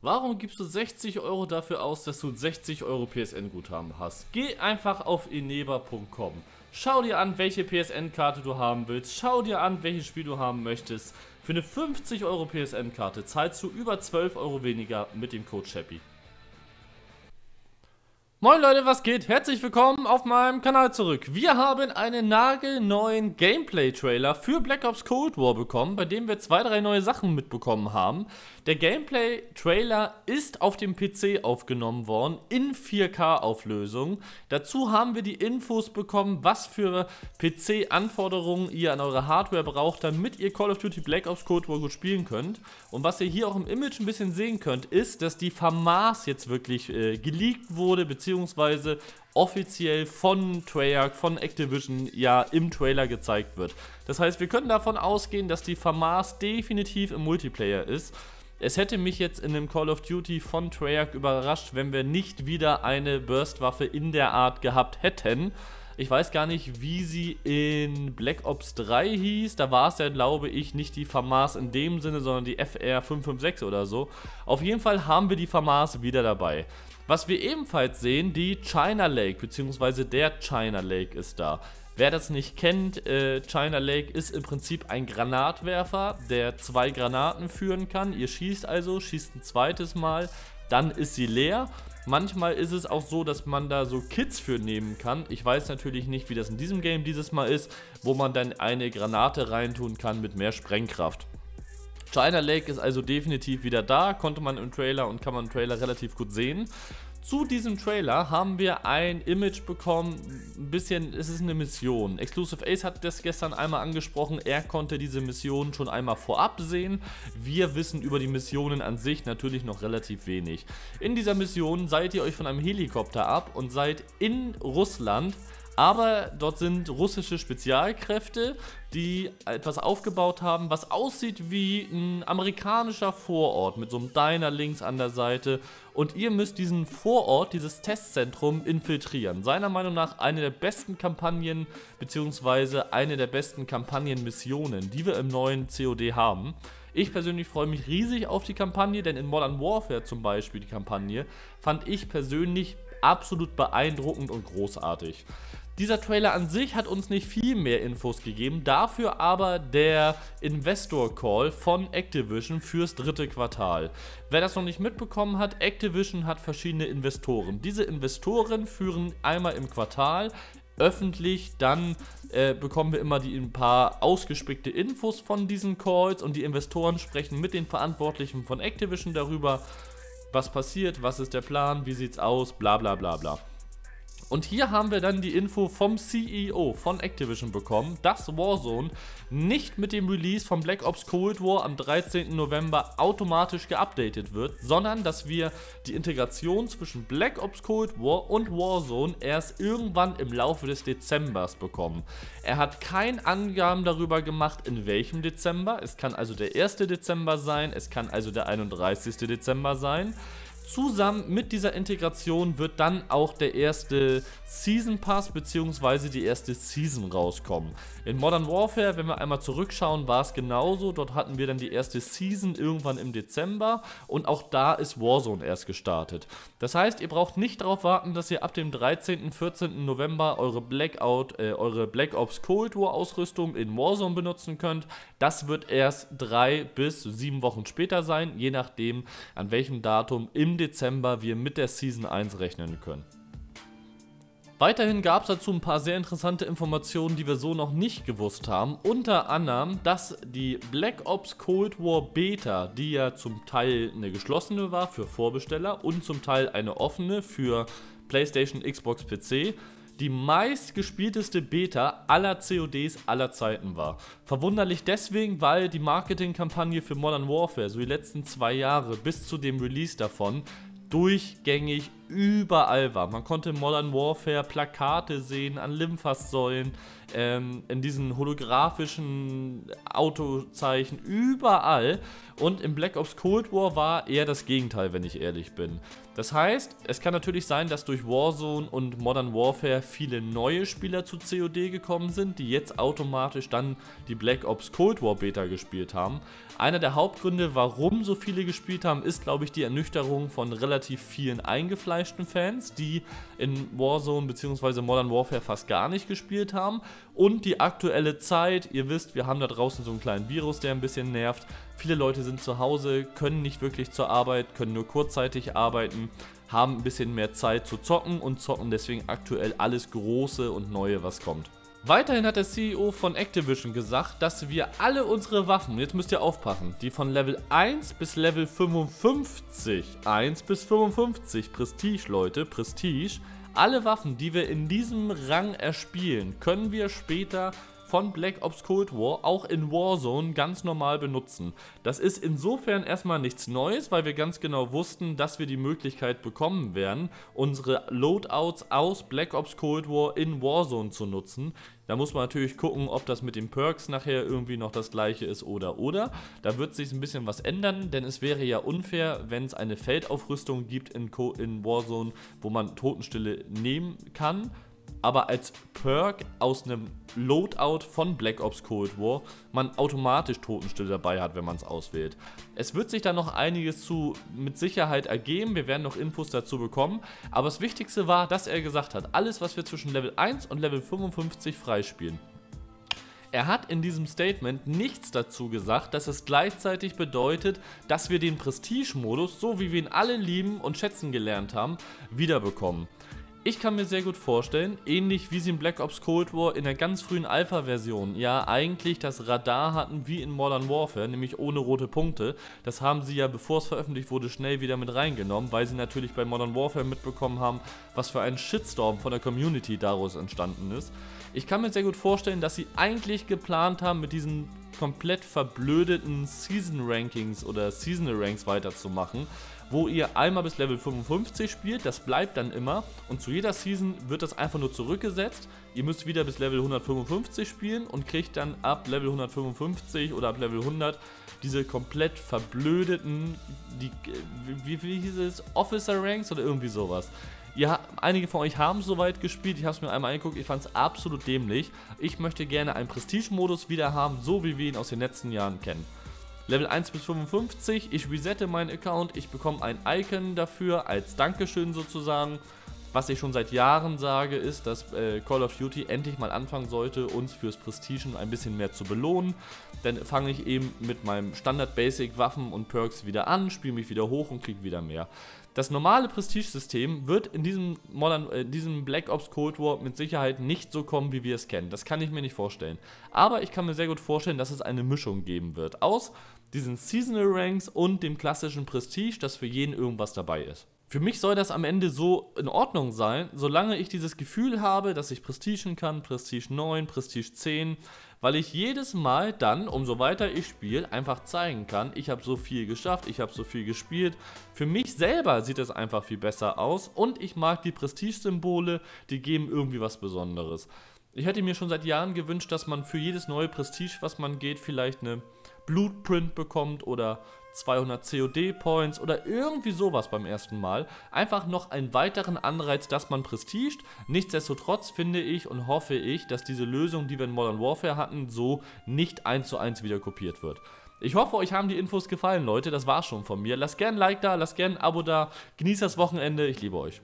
Warum gibst du 60 Euro dafür aus, dass du 60 Euro PSN-Guthaben hast? Geh einfach auf eneba.com. Schau dir an, welche PSN-Karte du haben willst. Schau dir an, welches Spiel du haben möchtest. Für eine 50 Euro PSN-Karte zahlst du über 12 Euro weniger mit dem Code SHAPPY. Moin Leute, was geht? Herzlich willkommen auf meinem Kanal zurück. Wir haben einen nagelneuen Gameplay-Trailer für Black Ops Cold War bekommen, bei dem wir zwei, drei neue Sachen mitbekommen haben. Der Gameplay-Trailer ist auf dem PC aufgenommen worden, in 4K-Auflösung. Dazu haben wir die Infos bekommen, was für PC-Anforderungen ihr an eure Hardware braucht, damit ihr Call of Duty Black Ops Cold War gut spielen könnt. Und was ihr hier auch im Image ein bisschen sehen könnt, ist, dass die FAMAS jetzt wirklich äh, geleakt wurde, beziehungsweise beziehungsweise offiziell von Treyarch, von Activision ja im Trailer gezeigt wird. Das heißt, wir können davon ausgehen, dass die FAMAS definitiv im Multiplayer ist. Es hätte mich jetzt in einem Call of Duty von Treyarch überrascht, wenn wir nicht wieder eine Burstwaffe in der Art gehabt hätten. Ich weiß gar nicht, wie sie in Black Ops 3 hieß. Da war es ja, glaube ich, nicht die FAMAS in dem Sinne, sondern die FR556 oder so. Auf jeden Fall haben wir die FAMAS wieder dabei. Was wir ebenfalls sehen, die China Lake, beziehungsweise der China Lake ist da. Wer das nicht kennt, äh, China Lake ist im Prinzip ein Granatwerfer, der zwei Granaten führen kann. Ihr schießt also, schießt ein zweites Mal, dann ist sie leer. Manchmal ist es auch so, dass man da so Kits für nehmen kann. Ich weiß natürlich nicht, wie das in diesem Game dieses Mal ist, wo man dann eine Granate reintun kann mit mehr Sprengkraft. China Lake ist also definitiv wieder da, konnte man im Trailer und kann man im Trailer relativ gut sehen. Zu diesem Trailer haben wir ein Image bekommen, ein bisschen, es ist eine Mission. Exclusive Ace hat das gestern einmal angesprochen, er konnte diese Mission schon einmal vorab sehen. Wir wissen über die Missionen an sich natürlich noch relativ wenig. In dieser Mission seid ihr euch von einem Helikopter ab und seid in Russland aber dort sind russische Spezialkräfte, die etwas aufgebaut haben, was aussieht wie ein amerikanischer Vorort mit so einem Diner links an der Seite. Und ihr müsst diesen Vorort, dieses Testzentrum infiltrieren. Seiner Meinung nach eine der besten Kampagnen, beziehungsweise eine der besten Kampagnenmissionen, die wir im neuen COD haben. Ich persönlich freue mich riesig auf die Kampagne, denn in Modern Warfare zum Beispiel die Kampagne fand ich persönlich absolut beeindruckend und großartig. Dieser Trailer an sich hat uns nicht viel mehr Infos gegeben, dafür aber der Investor Call von Activision fürs dritte Quartal. Wer das noch nicht mitbekommen hat, Activision hat verschiedene Investoren. Diese Investoren führen einmal im Quartal öffentlich, dann äh, bekommen wir immer die ein paar ausgespickte Infos von diesen Calls und die Investoren sprechen mit den Verantwortlichen von Activision darüber, was passiert, was ist der Plan, wie sieht's aus, bla bla bla bla. Und hier haben wir dann die Info vom CEO von Activision bekommen, dass Warzone nicht mit dem Release von Black Ops Cold War am 13. November automatisch geupdatet wird, sondern dass wir die Integration zwischen Black Ops Cold War und Warzone erst irgendwann im Laufe des Dezembers bekommen. Er hat keine Angaben darüber gemacht, in welchem Dezember. Es kann also der 1. Dezember sein, es kann also der 31. Dezember sein. Zusammen mit dieser Integration wird dann auch der erste Season Pass bzw. die erste Season rauskommen. In Modern Warfare, wenn wir einmal zurückschauen, war es genauso. Dort hatten wir dann die erste Season irgendwann im Dezember und auch da ist Warzone erst gestartet. Das heißt, ihr braucht nicht darauf warten, dass ihr ab dem 13. 14. November eure Blackout, äh, eure Black Ops Cold War Ausrüstung in Warzone benutzen könnt. Das wird erst drei bis sieben Wochen später sein, je nachdem an welchem Datum im Dezember wir mit der Season 1 rechnen können. Weiterhin gab es dazu ein paar sehr interessante Informationen, die wir so noch nicht gewusst haben. Unter anderem, dass die Black Ops Cold War Beta, die ja zum Teil eine geschlossene war für Vorbesteller und zum Teil eine offene für PlayStation, Xbox, PC, die meistgespielteste Beta aller CODs aller Zeiten war. Verwunderlich deswegen, weil die Marketingkampagne für Modern Warfare, so die letzten zwei Jahre bis zu dem Release davon, durchgängig überall war. Man konnte Modern Warfare Plakate sehen an Limfastsäulen, ähm, in diesen holographischen Autozeichen, überall. Und im Black Ops Cold War war eher das Gegenteil, wenn ich ehrlich bin. Das heißt, es kann natürlich sein, dass durch Warzone und Modern Warfare viele neue Spieler zu COD gekommen sind, die jetzt automatisch dann die Black Ops Cold War Beta gespielt haben. Einer der Hauptgründe, warum so viele gespielt haben, ist, glaube ich, die Ernüchterung von relativ vielen eingefleischten Fans, die in Warzone bzw. Modern Warfare fast gar nicht gespielt haben. Und die aktuelle Zeit, ihr wisst, wir haben da draußen so einen kleinen Virus, der ein bisschen nervt. Viele Leute sind zu Hause, können nicht wirklich zur Arbeit, können nur kurzzeitig arbeiten, haben ein bisschen mehr Zeit zu zocken und zocken deswegen aktuell alles Große und Neue, was kommt. Weiterhin hat der CEO von Activision gesagt, dass wir alle unsere Waffen, jetzt müsst ihr aufpassen, die von Level 1 bis Level 55, 1 bis 55, Prestige Leute, Prestige, alle Waffen, die wir in diesem Rang erspielen, können wir später von Black Ops Cold War auch in Warzone ganz normal benutzen. Das ist insofern erstmal nichts Neues, weil wir ganz genau wussten, dass wir die Möglichkeit bekommen werden, unsere Loadouts aus Black Ops Cold War in Warzone zu nutzen. Da muss man natürlich gucken, ob das mit den Perks nachher irgendwie noch das gleiche ist oder oder. Da wird sich ein bisschen was ändern, denn es wäre ja unfair, wenn es eine Feldaufrüstung gibt in, Co in Warzone, wo man Totenstille nehmen kann aber als Perk aus einem Loadout von Black Ops Cold War man automatisch Totenstille dabei hat, wenn man es auswählt. Es wird sich da noch einiges zu mit Sicherheit ergeben, wir werden noch Infos dazu bekommen, aber das Wichtigste war, dass er gesagt hat, alles was wir zwischen Level 1 und Level 55 freispielen, er hat in diesem Statement nichts dazu gesagt, dass es gleichzeitig bedeutet, dass wir den Prestige-Modus, so wie wir ihn alle lieben und schätzen gelernt haben, wiederbekommen. Ich kann mir sehr gut vorstellen, ähnlich wie sie in Black Ops Cold War in der ganz frühen Alpha-Version ja eigentlich das Radar hatten wie in Modern Warfare, nämlich ohne rote Punkte. Das haben sie ja, bevor es veröffentlicht wurde, schnell wieder mit reingenommen, weil sie natürlich bei Modern Warfare mitbekommen haben, was für ein Shitstorm von der Community daraus entstanden ist. Ich kann mir sehr gut vorstellen, dass sie eigentlich geplant haben, mit diesen komplett verblödeten Season Rankings oder Seasonal Ranks weiterzumachen wo ihr einmal bis Level 55 spielt, das bleibt dann immer und zu jeder Season wird das einfach nur zurückgesetzt. Ihr müsst wieder bis Level 155 spielen und kriegt dann ab Level 155 oder ab Level 100 diese komplett verblödeten, die, wie, wie hieß es, Officer Ranks oder irgendwie sowas. Ja, einige von euch haben soweit gespielt, ich habe es mir einmal angeguckt, ich fand es absolut dämlich. Ich möchte gerne einen Prestige-Modus wieder haben, so wie wir ihn aus den letzten Jahren kennen. Level 1 bis 55, ich resette meinen Account, ich bekomme ein Icon dafür, als Dankeschön sozusagen. Was ich schon seit Jahren sage, ist, dass äh, Call of Duty endlich mal anfangen sollte, uns fürs Prestigen ein bisschen mehr zu belohnen. Dann fange ich eben mit meinem Standard-Basic-Waffen und Perks wieder an, spiele mich wieder hoch und kriege wieder mehr. Das normale Prestige-System wird in diesem, Modern, äh, diesem Black Ops Cold War mit Sicherheit nicht so kommen, wie wir es kennen. Das kann ich mir nicht vorstellen. Aber ich kann mir sehr gut vorstellen, dass es eine Mischung geben wird aus diesen Seasonal Ranks und dem klassischen Prestige, dass für jeden irgendwas dabei ist. Für mich soll das am Ende so in Ordnung sein, solange ich dieses Gefühl habe, dass ich Prestigen kann, Prestige 9, Prestige 10, weil ich jedes Mal dann, umso weiter ich spiele, einfach zeigen kann, ich habe so viel geschafft, ich habe so viel gespielt. Für mich selber sieht es einfach viel besser aus und ich mag die Prestige-Symbole, die geben irgendwie was Besonderes. Ich hätte mir schon seit Jahren gewünscht, dass man für jedes neue Prestige, was man geht, vielleicht eine Blueprint bekommt oder 200 COD-Points oder irgendwie sowas beim ersten Mal. Einfach noch einen weiteren Anreiz, dass man prestigt. Nichtsdestotrotz finde ich und hoffe ich, dass diese Lösung, die wir in Modern Warfare hatten, so nicht eins zu eins wieder kopiert wird. Ich hoffe, euch haben die Infos gefallen, Leute. Das war's schon von mir. Lasst gerne ein Like da, lasst gerne ein Abo da. Genießt das Wochenende. Ich liebe euch.